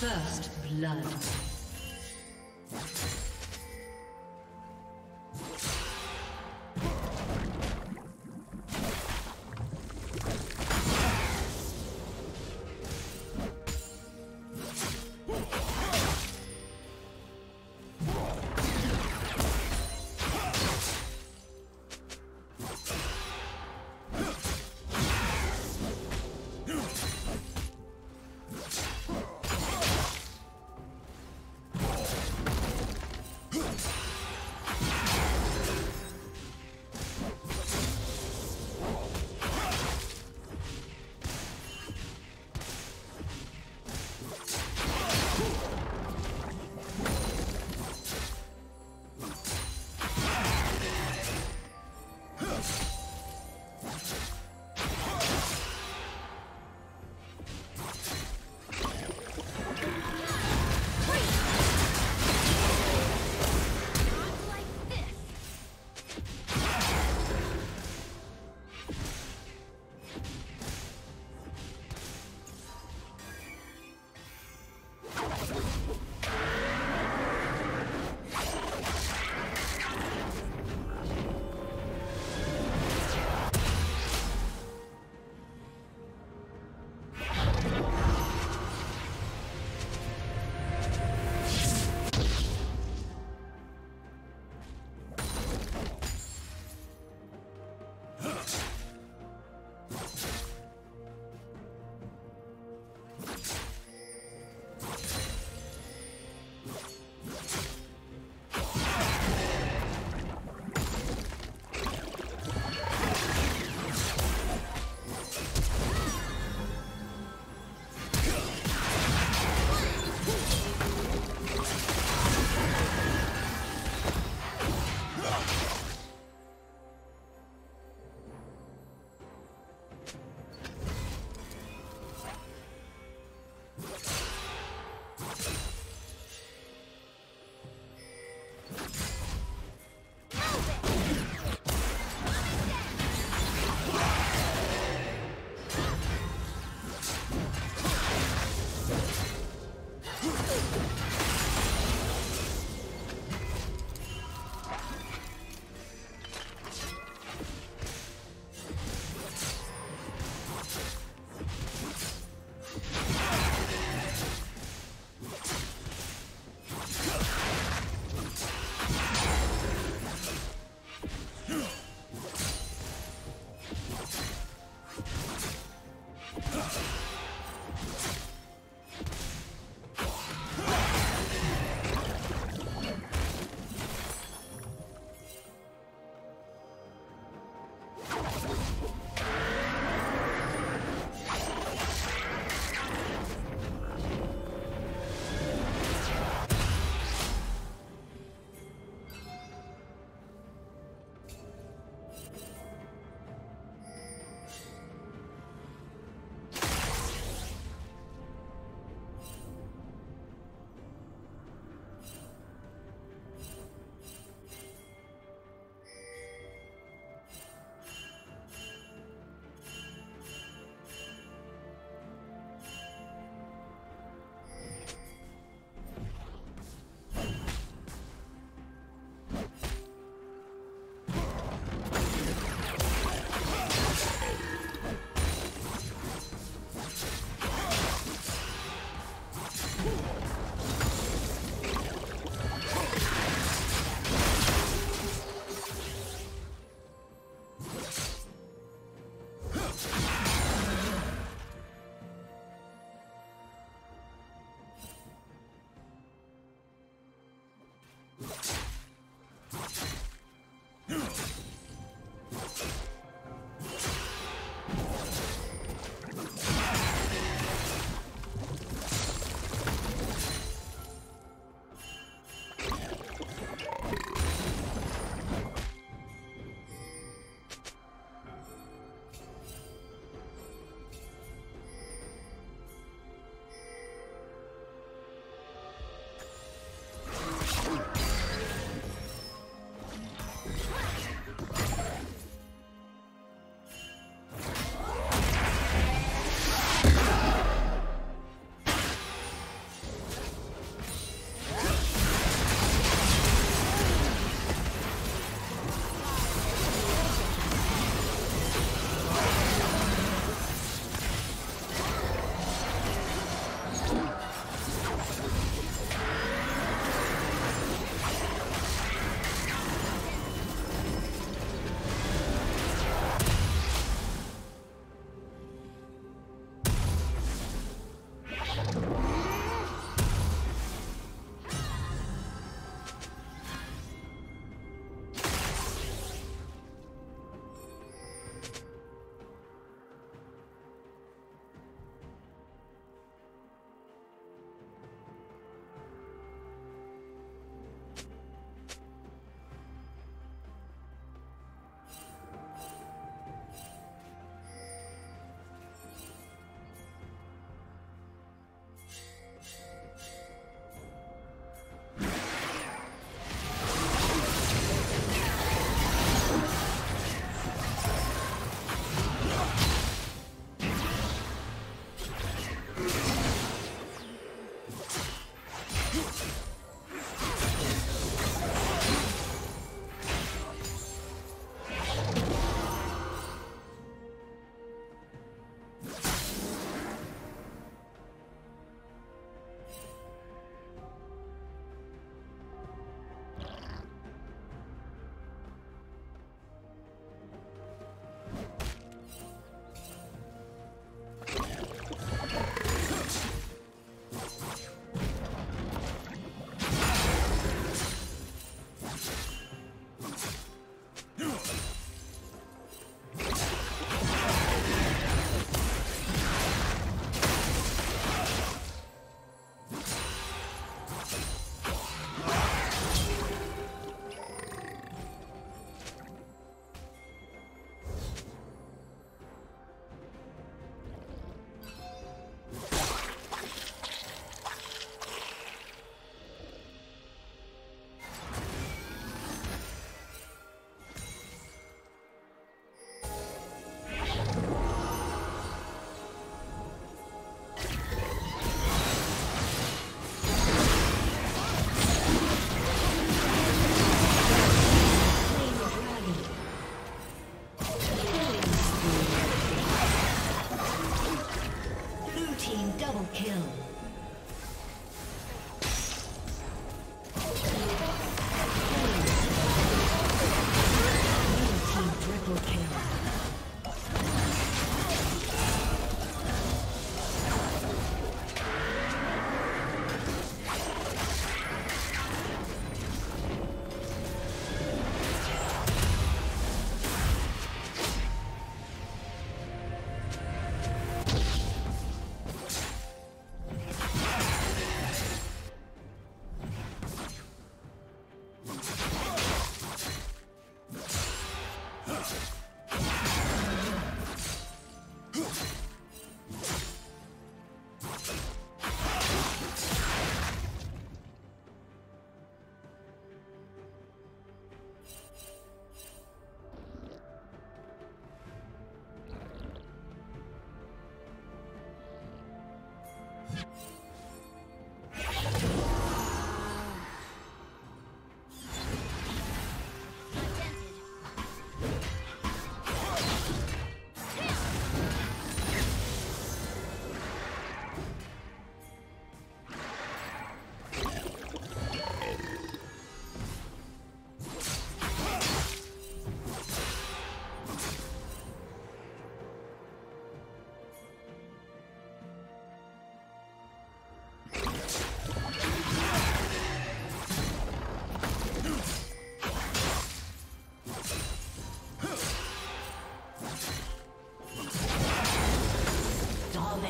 First blood.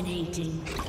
Dominating.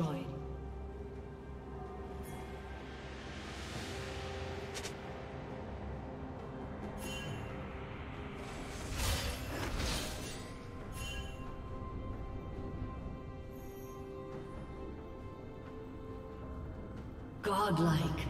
Destroyed. Godlike.